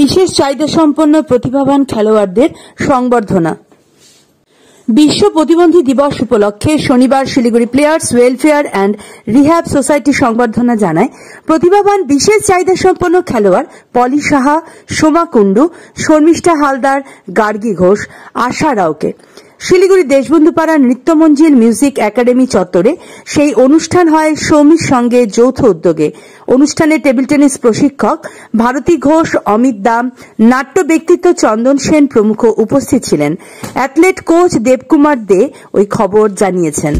বিশেষ চাহিদা সম্পন্ন প্রতিভাবান খেলোয়াড়দের সংবর্ধনা। বিশ্ব প্রতিবন্ধী দিবস উপলক্ষে শনিবার Siliguri players welfare and rehab society সংবর্ধনা জানায়। প্রতিভাবান বিশেষ চাহিদা সম্পন্ন খেলোয়াড় পলি সাহা, সোমা কুণ্ডু, শর্মিষ্ঠা হালদার, গার্গী ঘোষ, আশা রাওকে। শিলিগুড়ি দেশবন্ধু পাড়া নৃত্যমঞ্জিল মিউজিক একাডেমি চত্বরে সেই অনুষ্ঠান হয় সৌমির সঙ্গে যৌথ উদ্যোগে। অনুষ্ঠানে টেবিল টেনিস প্রশিক্ষক ভারতী ঘোষ, অমিত দাম নাট্য ব্যক্তিত্ব চন্দন সেন প্রমুখ উপস্থিত ছিলেন। অ্যাথলেট কোচ দেবকুমার দে ওই খবর জানিয়েছেন।